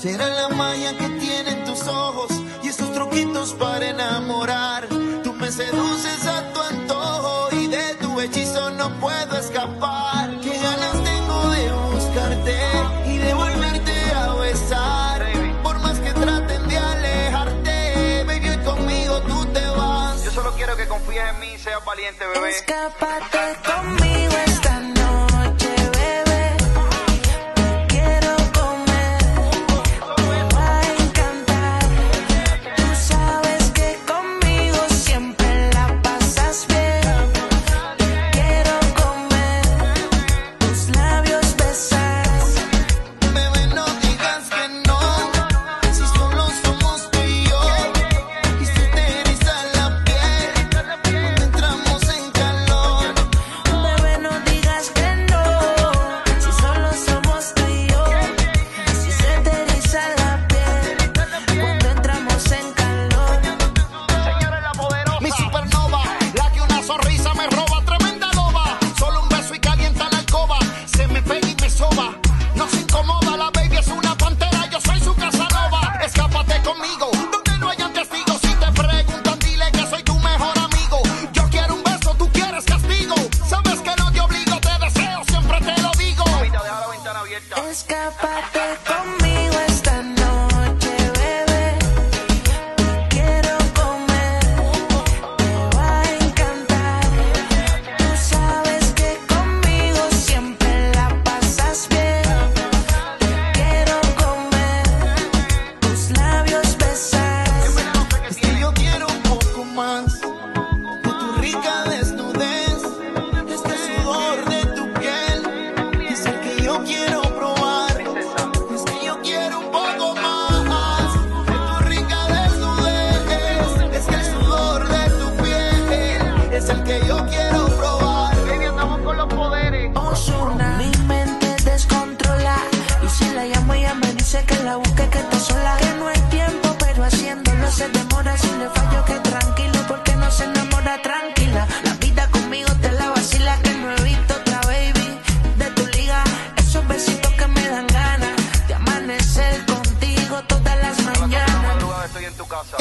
Será la magia que tienen tus ojos y esos truquitos para enamorar. Tú me seduces a tu antojo y de tu hechizo no puedo escapar. Qué ganas tengo de buscarte y de volverte a besar. Por más que traten de alejarte, baby, conmigo tú te vas. Yo solo quiero que confíes en mí, seas valiente, bebé. Escápate conmigo. escapar. se demora si le fallo que tranquilo porque no se enamora tranquila. La vida conmigo te la vacila que no he visto otra baby de tu liga. Esos besitos que me dan ganas de amanecer contigo todas las mañanas. Estoy en tu casa.